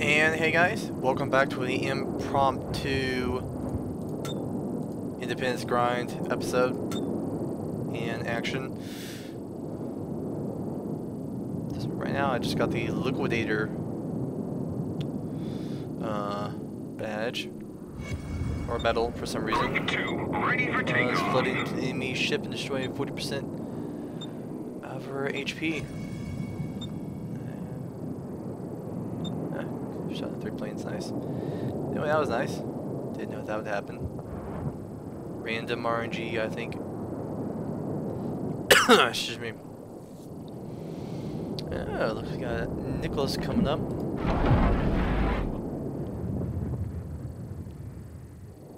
And hey guys, welcome back to the impromptu Independence Grind episode in action. Just right now I just got the Liquidator uh, badge. Or medal for some reason. Two, ready for Uh, flooding enemy ship and destroying 40% of her HP. Uh, shot at three planes, nice. Anyway, that was nice. Didn't know that would happen. Random RNG, I think. Excuse me. Oh, looks like got Nicholas coming up.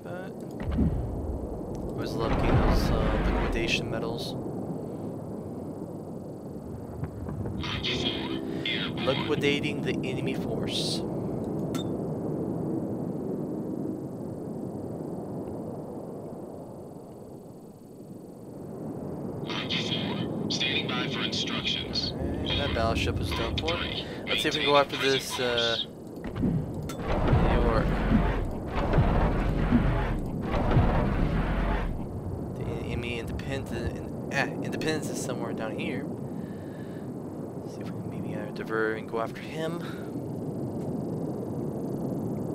But always love getting those uh, liquidation medals. Liquidating the enemy force. Standing for instructions. And that battleship was done for. Let's see if we can go after this uh, New York. The enemy independent, ah, Independence is somewhere down here. see if we can maybe uh, divert and go after him.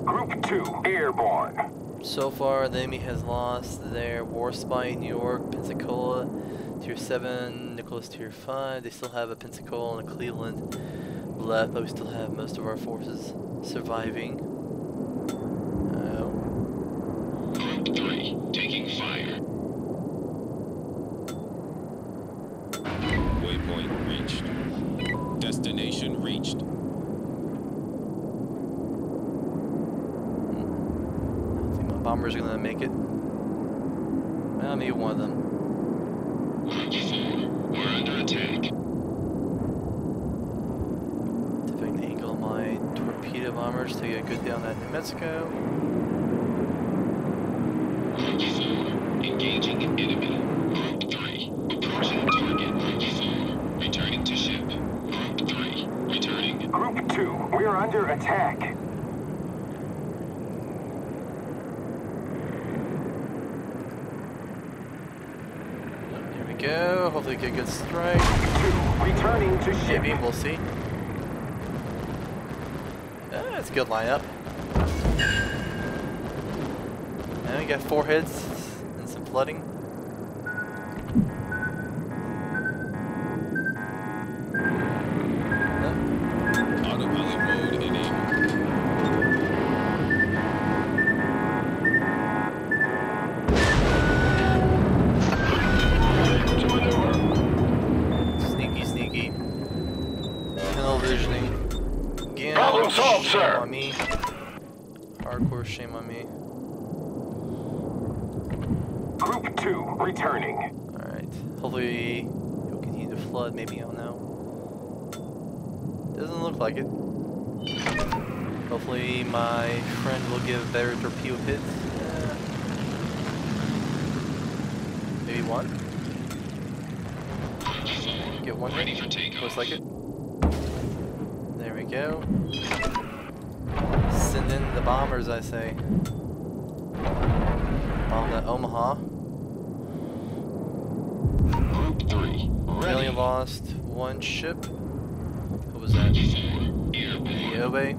Group two, airborne. So far, the enemy has lost their Warspite in New York, Pensacola, Tier 7, Nicholas Tier 5. They still have a Pensacola and a Cleveland left, but we still have most of our forces surviving. Uh, Group three, taking fire. Waypoint reached. Destination reached. I think my bombers are gonna make it. Well, maybe one of them. We're under attack. See if I can angle my torpedo bombers to get a good hit on that New Mexico. Engaging enemy. Group three, approaching target. Returning to ship. Group three, returning. Group two, we're under attack. Here we go. Hopefully, get a good strike. Two, returning to ship. Maybe we'll see. It's a good lineup. And we got four hits and some flooding. Sneaky, sneaky. Tunnel visioning. Again. Problem solved, shame sir. On me. Hardcore shame on me. Group two, returning. Alright. Hopefully he'll continue to flood, maybe, I don't know. Doesn't look like it. Hopefully my friend will give better torpedo hits. Yeah. Maybe one? Get one Ready for takeoff. Looks like it. Go. Send in the bombers, I say. Bomb that Omaha. Group three, We only lost one ship. What was that? The Obe.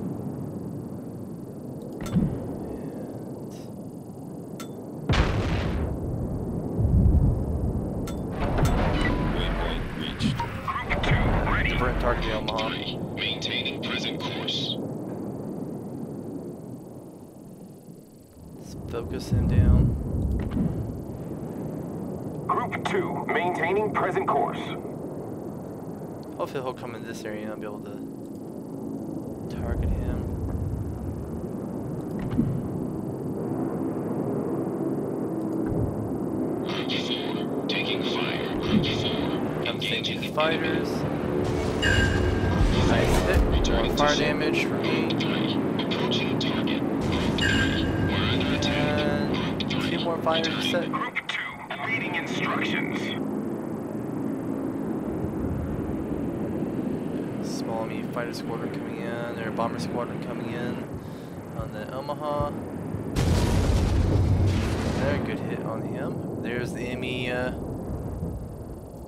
Waypoint reached. Group two, ready. Different target the Omaha. Maintaining present course. Let's focus him down. Group two, maintaining present course. Hopefully he'll come in this area and I'll be able to target him. Taking fire. I'm thinking fighters. Nice hit. More fire damage for me. Approaching target. We're under attack. And two more fighters set. Group two, awaiting instructions. Enemy fighter squadron coming in, or bomber squadron coming in on the Omaha. There, good hit on him. There's the enemy uh,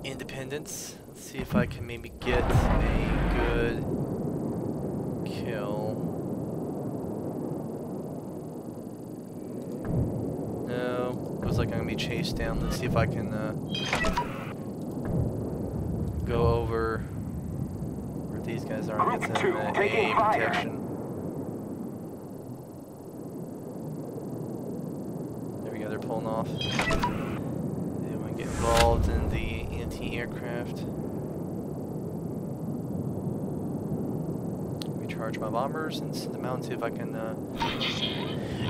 Independence. Let's see if I can maybe get a good kill. No, looks like I'm gonna be chased down. Let's see if I can uh, go over where these guys are and Group two, uh, taking fire. protection. There we go, they're pulling off. They want to get involved in the anti-aircraft. Recharge my bombers and send them out and see if I can uh,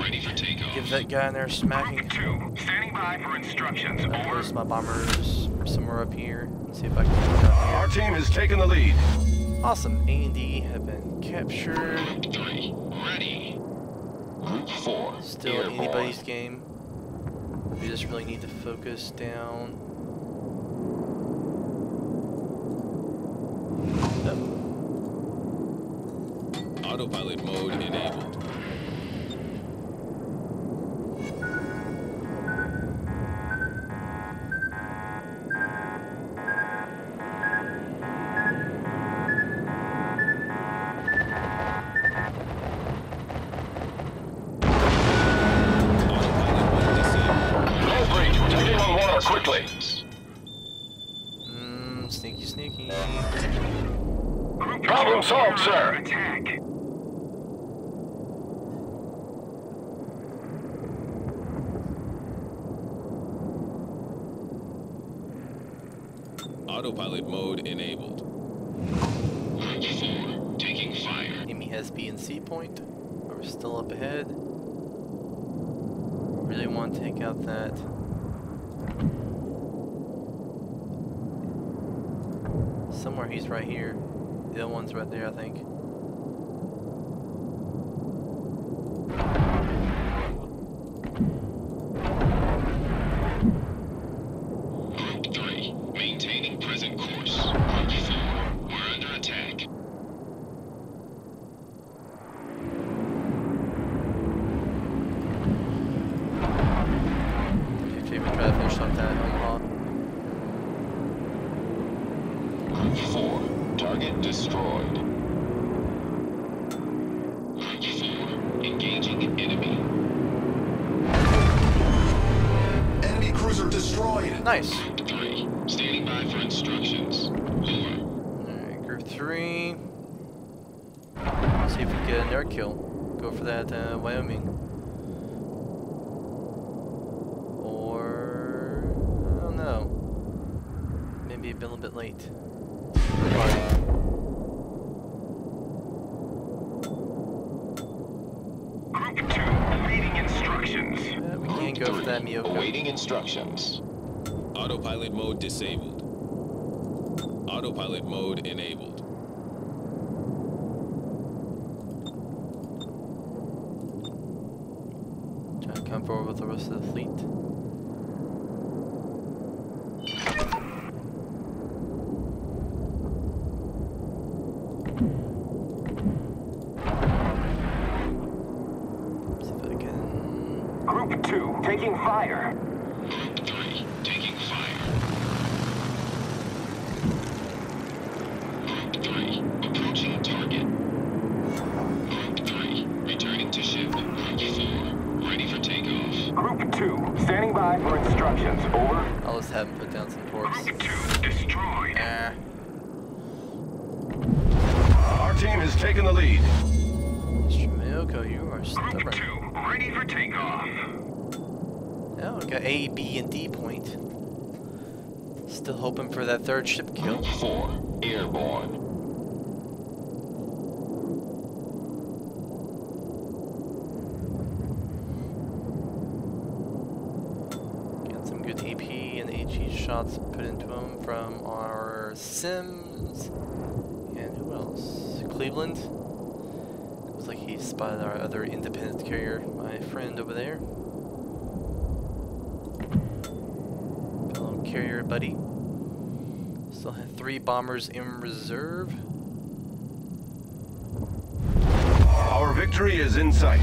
Ready for takeoff. give that guy in there a smacking. Group two, standing by for instructions. Uh, Over. My bombers somewhere up here. and see if I can down Our team has taken the lead. Awesome. A and D have been captured. Three, ready. Group four, Still anybody's game. We just really need to focus down. Autopilot mode enabled. On quickly. Mmm, sneaky, sneaky. Problem solved, sir. Attack. Autopilot mode enabled. Group four, taking fire. Amy has B and C point. We're still up ahead. Really want to take out that. Somewhere he's right here. The other one's right there, I think. Group three, maintaining present course. Destroyed. Nice. Group three, standing by for instructions. Over. Alright, group three. See if we can get another kill. Go for that uh, Wyoming. Or I don't know. Maybe a little bit late. Fine. Group two, awaiting instructions. Uh, we can't go for that Myoko. Awaiting instructions. Autopilot mode disabled. Autopilot mode enabled. Trying to come forward with the rest of the fleet. See if I can. Group two, taking fire. 2, standing by for instructions. Over. I'll just have him put down some torps. Rocket 2 destroyed. Eh. Our team has taken the lead. Mr. Myoko, you are stubborn. Group 2, ready for takeoff. Oh, we got A, B, and D point. Still hoping for that third ship kill. Group 4, airborne. shots put into him from our Sims and who else? Cleveland. It was like he spotted our other independent carrier, my friend over there. Fellow carrier buddy. Still have three bombers in reserve. Our victory is in sight.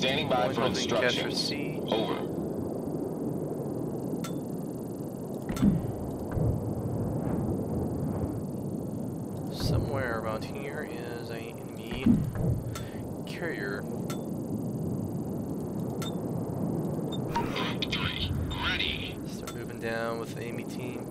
Standing by for on the Catcher instructions. Over. Somewhere around here is a enemy carrier. Three. Ready. Start moving down with the enemy team.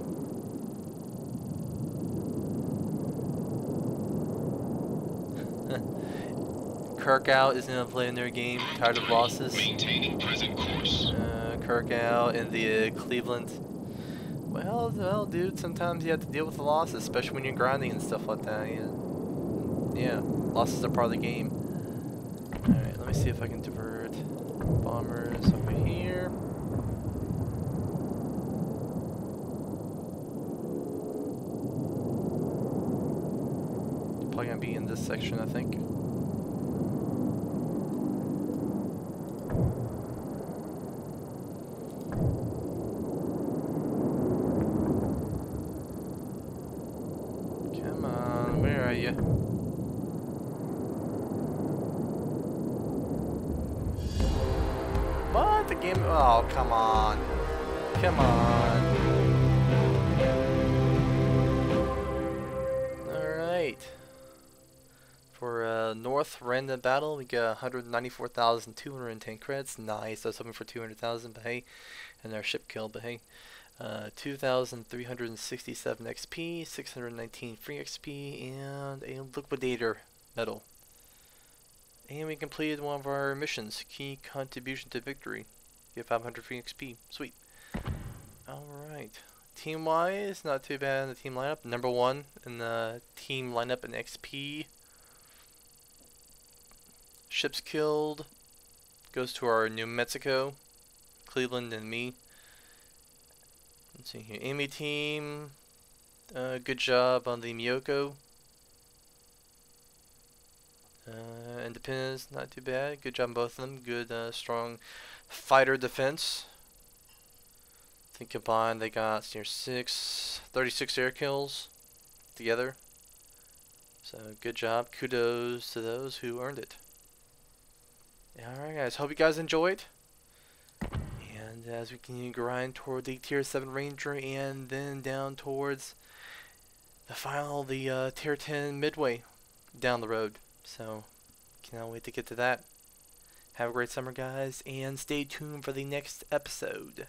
Kirk out isn't gonna play in their game. Tired of losses. Maintaining present course. Uh, Kirk out in the uh, Cleveland. Well, well, dude. Sometimes you have to deal with the losses, especially when you're grinding and stuff like that. Yeah, yeah. Losses are part of the game. All right, let me see if I can divert bombers over here. Probably gonna be in this section, I think. Come on, where are you? What? The game? Oh, come on. Come on. Alright. For uh, North Random Battle, we got 194,210 credits. Nice. I was hoping for 200,000, but hey. And our ship kill, but hey. Uh, 2,367 XP, 619 free XP, and a liquidator medal. And we completed one of our missions, key contribution to victory. Get 500 free XP. Sweet. Alright. Team wise, not too bad in the team lineup. Number one in the team lineup in XP. Ships killed. Goes to our New Mexico, Cleveland, and me. Let's see here. Amy team. Uh, good job on the Myoko. Uh, Independence, not too bad. Good job on both of them. Good, uh, strong fighter defense. I think combined they got near six, 36 air kills together. So good job. Kudos to those who earned it. Alright guys, hope you guys enjoyed. And as we continue grind toward the tier 7 ranger and then down towards the final, the uh, tier 10 midway down the road. So cannot wait to get to that. Have a great summer guys and stay tuned for the next episode.